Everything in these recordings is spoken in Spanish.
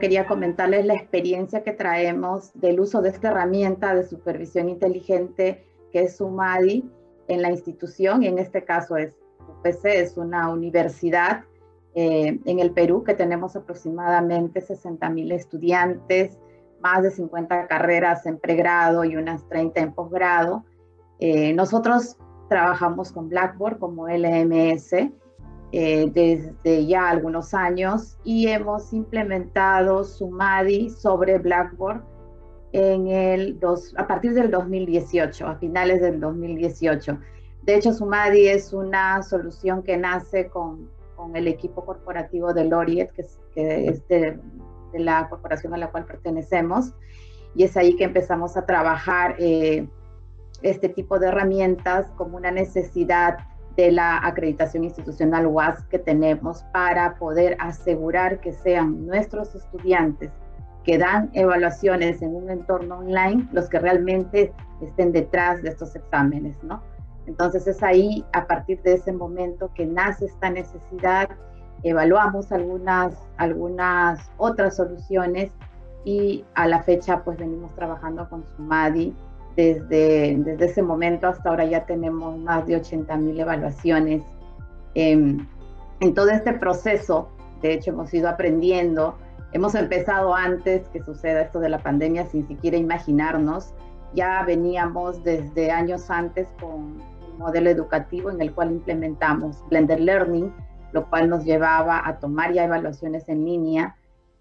Quería comentarles la experiencia que traemos del uso de esta herramienta de supervisión inteligente que es SUMADI en la institución, y en este caso es UPC, es una universidad eh, en el Perú que tenemos aproximadamente 60 mil estudiantes, más de 50 carreras en pregrado y unas 30 en posgrado. Eh, nosotros trabajamos con Blackboard como LMS eh, desde ya algunos años y hemos implementado Sumadi sobre Blackboard en el dos, a partir del 2018, a finales del 2018. De hecho, Sumadi es una solución que nace con, con el equipo corporativo de Loriet, que es, que es de, de, la corporación a la cual pertenecemos, y es ahí que empezamos a trabajar eh, este tipo de herramientas como una necesidad de la acreditación institucional UAS que tenemos para poder asegurar que sean nuestros estudiantes que dan evaluaciones en un entorno online los que realmente estén detrás de estos exámenes, ¿no? Entonces es ahí, a partir de ese momento, que nace esta necesidad, evaluamos algunas, algunas otras soluciones y a la fecha pues venimos trabajando con Sumadi desde, desde ese momento hasta ahora ya tenemos más de 80 mil evaluaciones. en todo este proceso, de hecho, hemos ido aprendiendo. Hemos empezado antes que suceda esto de la pandemia, sin siquiera imaginarnos. Ya veníamos desde años antes con un modelo educativo en el cual implementamos Blender Learning, lo cual nos llevaba a tomar ya evaluaciones en línea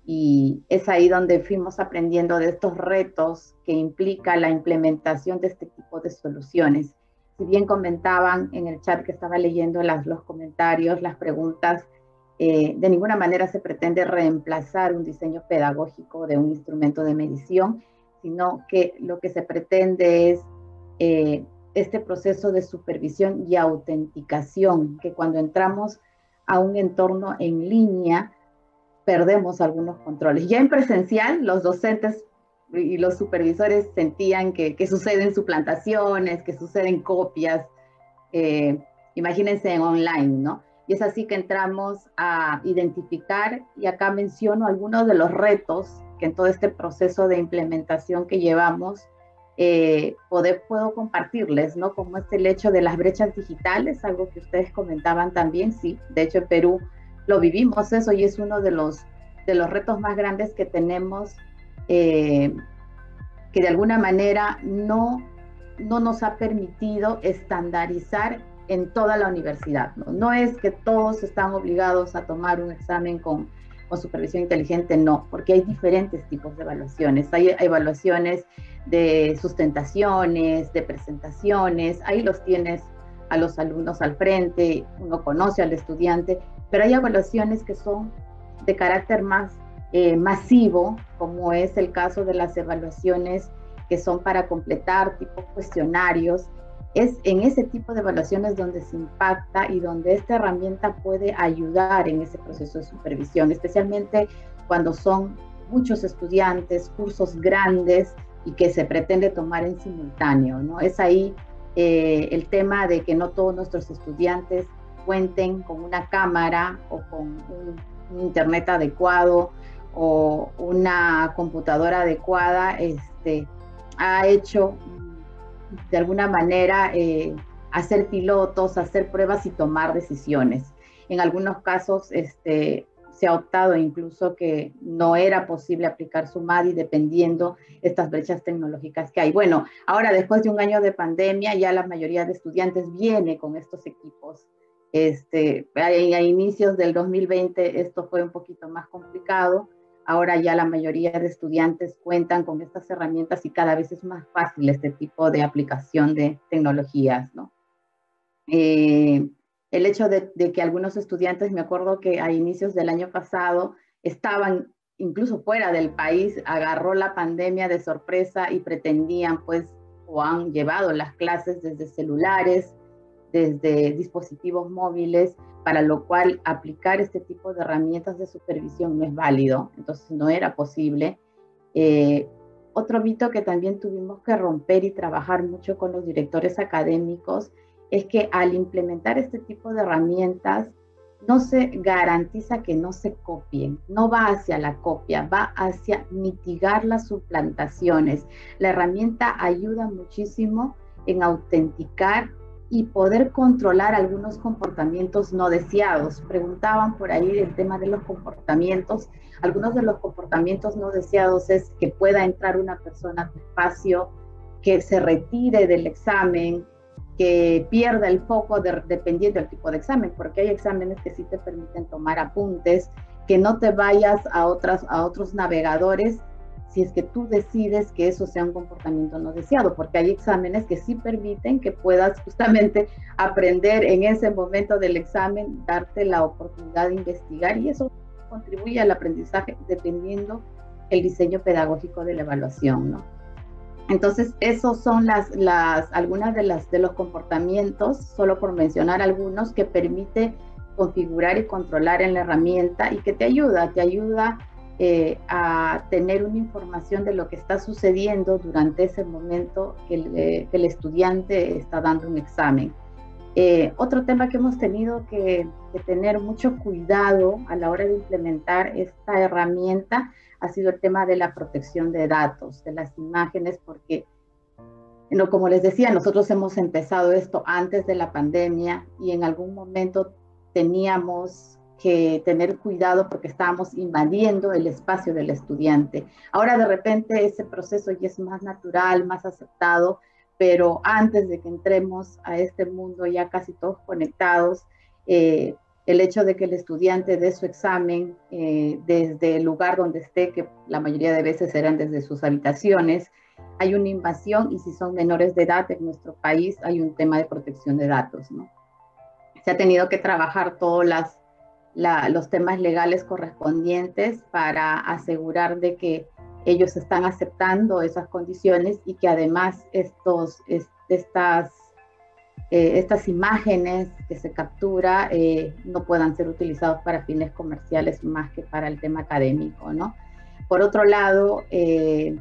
y es ahí donde fuimos aprendiendo de estos retos que implica la implementación de este tipo de soluciones. Si bien comentaban en el chat que estaba leyendo las, los comentarios, las preguntas, eh, de ninguna manera se pretende reemplazar un diseño pedagógico de un instrumento de medición, sino que lo que se pretende es eh, este proceso de supervisión y autenticación, que cuando entramos a un entorno en línea, perdemos algunos controles. Ya en presencial, los docentes y los supervisores sentían que, que suceden suplantaciones, que suceden copias, eh, imagínense en online, ¿no? Y es así que entramos a identificar, y acá menciono algunos de los retos que en todo este proceso de implementación que llevamos, eh, poder, puedo compartirles, ¿no? Como es el hecho de las brechas digitales, algo que ustedes comentaban también, sí, de hecho en Perú lo vivimos eso y es uno de los, de los retos más grandes que tenemos, eh, que de alguna manera no, no nos ha permitido estandarizar en toda la universidad. ¿no? no es que todos están obligados a tomar un examen con, con supervisión inteligente, no, porque hay diferentes tipos de evaluaciones. Hay evaluaciones de sustentaciones, de presentaciones, ahí los tienes a los alumnos al frente, uno conoce al estudiante, pero hay evaluaciones que son de carácter más eh, masivo, como es el caso de las evaluaciones que son para completar tipo cuestionarios. Es en ese tipo de evaluaciones donde se impacta y donde esta herramienta puede ayudar en ese proceso de supervisión, especialmente cuando son muchos estudiantes, cursos grandes y que se pretende tomar en simultáneo, ¿no? Es ahí eh, el tema de que no todos nuestros estudiantes cuenten con una cámara o con un, internet adecuado o una computadora adecuada, este, ha hecho mm, de alguna manera eh, hacer pilotos, hacer pruebas y tomar decisiones. En algunos casos, este, se ha optado incluso que no era posible aplicar su MADI dependiendo estas brechas tecnológicas que hay. Bueno, ahora después de un año de pandemia, ya la mayoría de estudiantes viene con estos equipos. Este, a, inicios del 2020 esto fue un poquito más complicado. Ahora ya la mayoría de estudiantes cuentan con estas herramientas y cada vez es más fácil este tipo de aplicación de tecnologías, ¿no? Eh, el hecho de, que algunos estudiantes, me acuerdo que a inicios del año pasado estaban incluso fuera del país, agarró la pandemia de sorpresa y pretendían pues o han llevado las clases desde celulares, desde dispositivos móviles, para lo cual aplicar este tipo de herramientas de supervisión no es válido, entonces no era posible. Eh, otro mito que también tuvimos que romper y trabajar mucho con los directores académicos es que al implementar este tipo de herramientas no se garantiza que no se copien, no va hacia la copia, va hacia mitigar las suplantaciones. La herramienta ayuda muchísimo en autenticar y poder controlar algunos comportamientos no deseados. Preguntaban por ahí el tema de los comportamientos. Algunos de los comportamientos no deseados es que pueda entrar una persona a espacio, que se retire del examen, que pierda el foco dependiendo del tipo de examen, porque hay exámenes que sí te permiten tomar apuntes, que no te vayas a, otras, a otros navegadores si es que tú decides que eso sea un comportamiento no deseado, porque hay exámenes que sí permiten que puedas justamente aprender en ese momento del examen, darte la oportunidad de investigar y eso contribuye al aprendizaje dependiendo el diseño pedagógico de la evaluación, ¿no? Entonces, esos son las, algunas de, las, de los comportamientos, solo por mencionar algunos, que permite configurar y controlar en la herramienta y que te ayuda, te ayuda eh, a tener una información de lo que está sucediendo durante ese momento que el, eh, estudiante está dando un examen. Eh, otro tema que hemos tenido que, tener mucho cuidado a la hora de implementar esta herramienta ha sido el tema de la protección de datos, de las imágenes, porque, no, como les decía, nosotros hemos empezado esto antes de la pandemia y en algún momento teníamos que tener cuidado porque estábamos invadiendo el espacio del estudiante. Ahora de repente ese proceso ya es más natural, más aceptado, pero antes de que entremos a este mundo ya casi todos conectados, eh, el hecho de que el estudiante dé su examen eh, desde el lugar donde esté, que la mayoría de veces eran desde sus habitaciones, hay una invasión y si son menores de edad en nuestro país hay un tema de protección de datos, ¿no? Se ha tenido que trabajar todos los temas legales correspondientes para asegurar de que ellos están aceptando esas condiciones y que además estos, estas eh, estas imágenes que se captura eh, no puedan ser utilizados para fines comerciales más que para el tema académico, ¿no? Por otro lado, eh,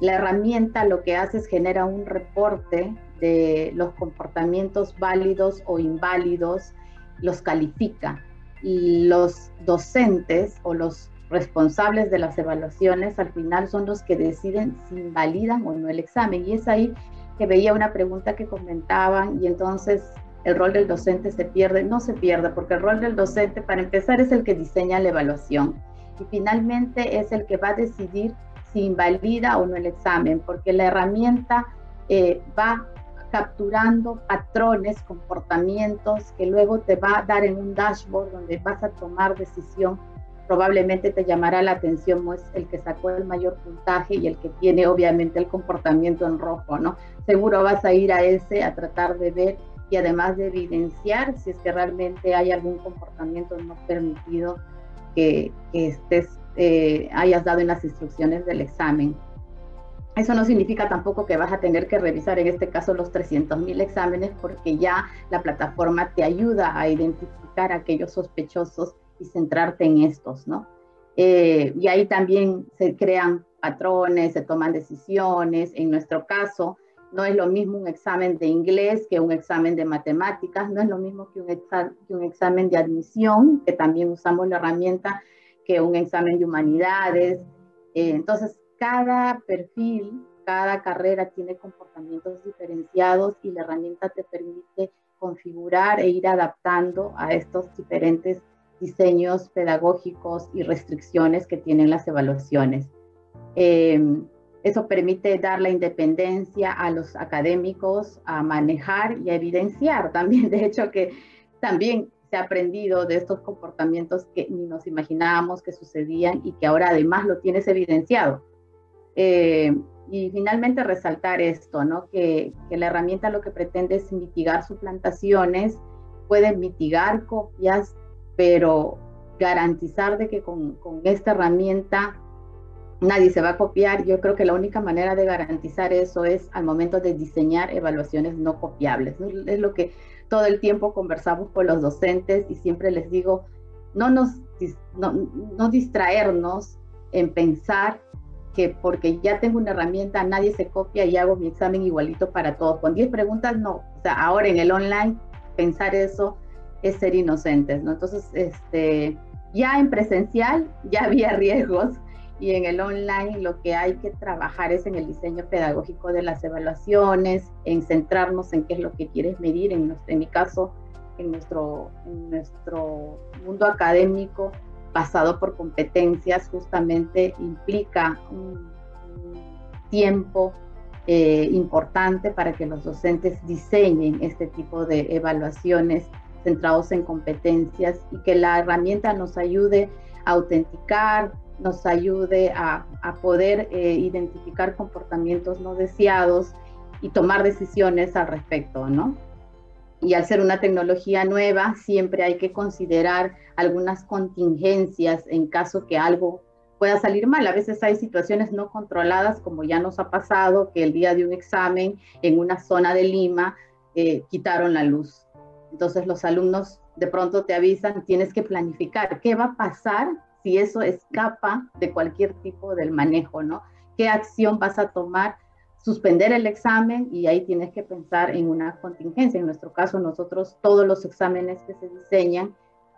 la herramienta lo que hace es genera un reporte de los comportamientos válidos o inválidos, los califica y los docentes o los responsables de las evaluaciones al final son los que deciden si invalidan o no el examen y es ahí que veía una pregunta que comentaban y entonces el rol del docente se pierde, no se pierde, porque el rol del docente, para empezar, es el que diseña la evaluación y finalmente es el que va a decidir si invalida o no el examen, porque la herramienta eh, va capturando patrones, comportamientos que luego te va a dar en un dashboard donde vas a tomar decisión probablemente te llamará la atención es el que sacó el mayor puntaje y el que tiene obviamente el comportamiento en rojo, ¿no? Seguro vas a ir a ese a tratar de ver y además de evidenciar si es que realmente hay algún comportamiento no permitido que, estés, eh, hayas dado en las instrucciones del examen. Eso no significa tampoco que vas a tener que revisar en este caso los 300.000 exámenes porque ya la plataforma te ayuda a identificar aquellos sospechosos y centrarte en estos, ¿no? Eh, y ahí también se crean patrones, se toman decisiones. En nuestro caso, no es lo mismo un examen de inglés que un examen de matemáticas, no es lo mismo que un, que un examen de admisión, que también usamos la herramienta, que un examen de humanidades. Eh, entonces, cada perfil, cada carrera tiene comportamientos diferenciados y la herramienta te permite configurar e ir adaptando a estos diferentes diseños pedagógicos y restricciones que tienen las evaluaciones. Em, eso permite dar la independencia a los académicos a manejar y a evidenciar también, de hecho que también se ha aprendido de estos comportamientos que ni nos imaginábamos que sucedían y que ahora además lo tienes evidenciado. Em, y finalmente resaltar esto, ¿no? Que, que, la herramienta lo que pretende es mitigar suplantaciones, puede mitigar copias, pero garantizar de que con, esta herramienta nadie se va a copiar, yo creo que la única manera de garantizar eso es al momento de diseñar evaluaciones no copiables. Es lo que todo el tiempo conversamos con los docentes y siempre les digo, no nos no, no distraernos en pensar que porque ya tengo una herramienta, nadie se copia y hago mi examen igualito para todos. Con 10 preguntas, no. O sea, ahora en el online, pensar eso es ser inocentes, ¿no? Entonces, este, ya en presencial ya había riesgos y en el online lo que hay que trabajar es en el diseño pedagógico de las evaluaciones, en centrarnos en qué es lo que quieres medir. En, en mi caso, en nuestro, en nuestro mundo académico, basado por competencias, justamente implica un, tiempo eh, importante para que los docentes diseñen este tipo de evaluaciones centrados en competencias y que la herramienta nos ayude a autenticar, nos ayude a, poder eh, identificar comportamientos no deseados y tomar decisiones al respecto, ¿no? Y al ser una tecnología nueva, siempre hay que considerar algunas contingencias en caso que algo pueda salir mal. A veces hay situaciones no controladas, como ya nos ha pasado, que el día de un examen en una zona de Lima eh, quitaron la luz. Entonces los alumnos de pronto te avisan, tienes que planificar qué va a pasar si eso escapa de cualquier tipo del manejo, ¿no? ¿Qué acción vas a tomar? Suspender el examen y ahí tienes que pensar en una contingencia. En nuestro caso, nosotros todos los exámenes que se diseñan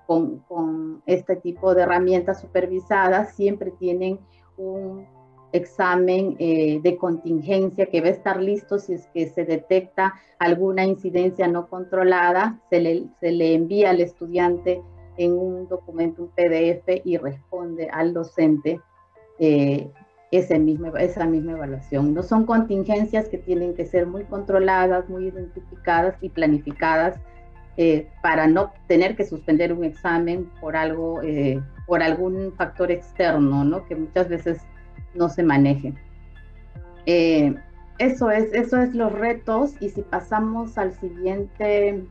con, con este tipo de herramientas supervisadas siempre tienen un examen eh, de contingencia que va a estar listo si es que se detecta alguna incidencia no controlada, se le, se le envía al estudiante en un documento, un PDF y responde al docente eh, ese mismo, esa misma evaluación. No son contingencias que tienen que ser muy controladas, muy identificadas y planificadas eh, para no tener que suspender un examen por algo, por algún factor externo, ¿no? que muchas veces no se maneje. Eh, eso es, eso es los retos y si pasamos al siguiente,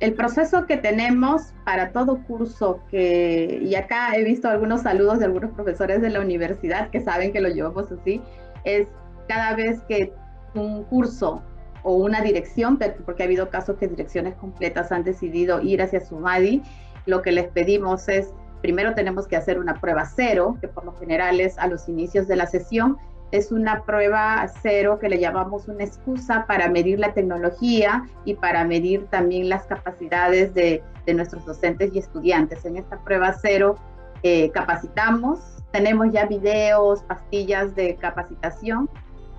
el proceso que tenemos para todo curso que, y acá he visto algunos saludos de algunos profesores de la universidad que saben que lo llevamos así, es cada vez que un curso o una dirección, porque ha habido casos que direcciones completas han decidido ir hacia su MADI, lo que les pedimos es primero tenemos que hacer una prueba cero, que por lo general es a los inicios de la sesión. Es una prueba cero que le llamamos una excusa para medir la tecnología y para medir también las capacidades de, nuestros docentes y estudiantes. En esta prueba cero eh, capacitamos, tenemos ya videos, pastillas de capacitación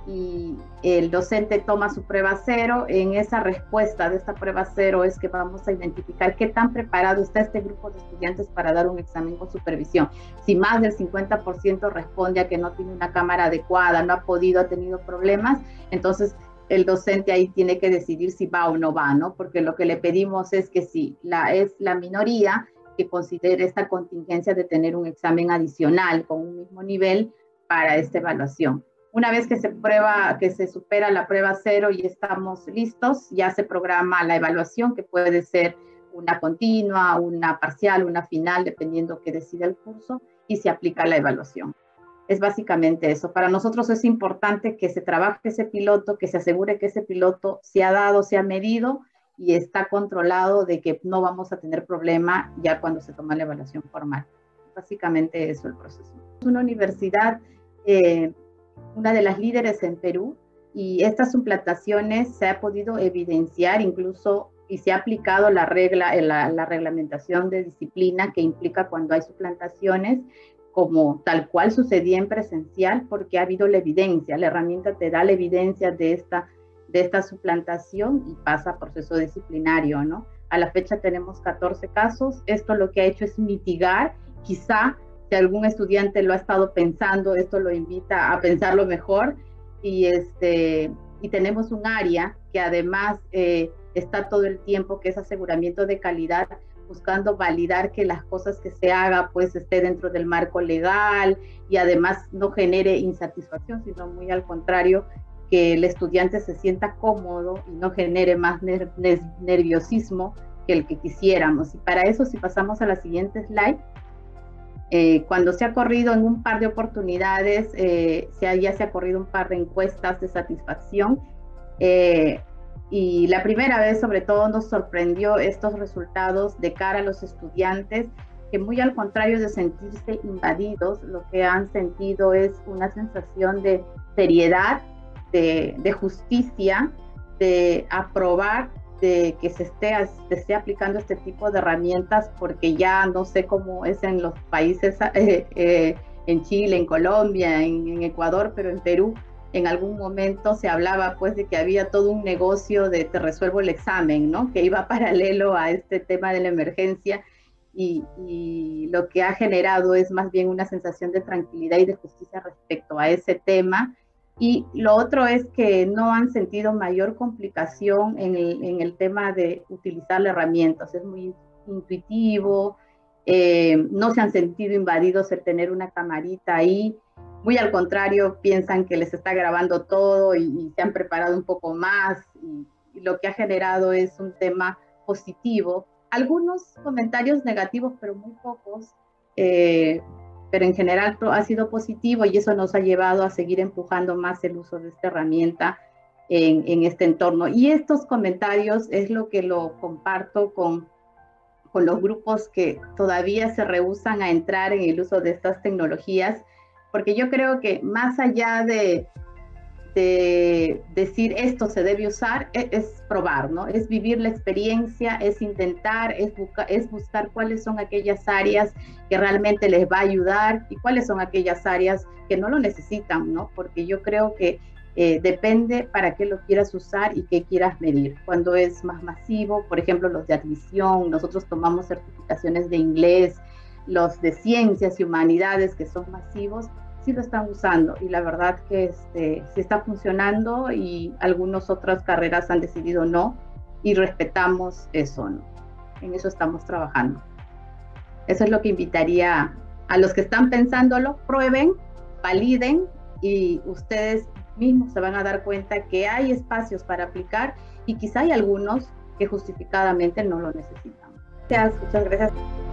y el docente toma su prueba cero. En esa respuesta de esta prueba cero es que vamos a identificar qué tan preparado está este grupo de estudiantes para dar un examen con supervisión. Si más del 50% responde a que no tiene una cámara adecuada, no ha podido, ha tenido problemas, entonces el docente ahí tiene que decidir si va o no va, ¿no? Porque lo que le pedimos es que si la, es la minoría que considere esta contingencia de tener un examen adicional con un mismo nivel para esta evaluación. Una vez que se prueba, que se supera la prueba cero y estamos listos, ya se programa la evaluación, que puede ser una continua, una parcial, una final, dependiendo que decida el curso, y se aplica la evaluación. Es básicamente eso. Para nosotros es importante que se trabaje ese piloto, que se asegure que ese piloto se ha dado, se ha medido y está controlado de que no vamos a tener problema ya cuando se toma la evaluación formal. Básicamente eso el proceso. Una universidad eh, una de las líderes en Perú y estas suplantaciones se ha podido evidenciar incluso y se ha aplicado la regla, la, la reglamentación de disciplina que implica cuando hay suplantaciones como tal cual sucedía en presencial porque ha habido la evidencia, la herramienta te da la evidencia de esta, de esta suplantación y pasa a proceso disciplinario, ¿no? A la fecha tenemos 14 casos, esto lo que ha hecho es mitigar quizá si algún estudiante lo ha estado pensando, esto lo invita a pensarlo mejor y, este, y tenemos un área que además eh, está todo el tiempo, que es aseguramiento de calidad, buscando validar que las cosas que se haga pues esté dentro del marco legal y además no genere insatisfacción, sino muy al contrario, que el estudiante se sienta cómodo y no genere más nerviosismo que el que quisiéramos. Y para eso, si pasamos a la siguiente slide, eh, cuando se ha corrido en un par de oportunidades, eh, se ya se ha corrido un par de encuestas de satisfacción. Eh, y la primera vez, sobre todo, nos sorprendió estos resultados de cara a los estudiantes, que muy al contrario de sentirse invadidos, lo que han sentido es una sensación de seriedad, de, de justicia, de aprobar de que se esté, aplicando este tipo de herramientas porque ya no sé cómo es en los países, eh, eh, en Chile, en Colombia, en, Ecuador, pero en Perú en algún momento se hablaba pues de que había todo un negocio de te resuelvo el examen, ¿no? Que iba paralelo a este tema de la emergencia y, y, lo que ha generado es más bien una sensación de tranquilidad y de justicia respecto a ese tema y lo otro es que no han sentido mayor complicación en el, en el tema de utilizar la herramienta. es muy intuitivo, eh, no se han sentido invadidos el tener una camarita ahí. Muy al contrario, piensan que les está grabando todo y, se han preparado un poco más. Y, lo que ha generado es un tema positivo. Algunos comentarios negativos, pero muy pocos. Eh, pero en general ha sido positivo y eso nos ha llevado a seguir empujando más el uso de esta herramienta en, este entorno. Y estos comentarios es lo que lo comparto con, con los grupos que todavía se rehusan a entrar en el uso de estas tecnologías, porque yo creo que más allá de, de decir esto se debe usar e, es, probar, ¿no? Es vivir la experiencia, es intentar, es, es buscar cuáles son aquellas áreas que realmente les va a ayudar y cuáles son aquellas áreas que no lo necesitan, ¿no? Porque yo creo que eh, depende para qué lo quieras usar y qué quieras medir. Cuando es más masivo, por ejemplo, los de admisión, nosotros tomamos certificaciones de inglés, los de ciencias y humanidades que son masivos, sí lo están usando y la verdad que este, sí está funcionando y algunas otras carreras han decidido no y respetamos eso, ¿no? En eso estamos trabajando. Eso es lo que invitaría a los que están pensándolo, prueben, validen y ustedes mismos se van a dar cuenta que hay espacios para aplicar y quizá hay algunos que justificadamente no lo necesitan. Muchas, muchas gracias.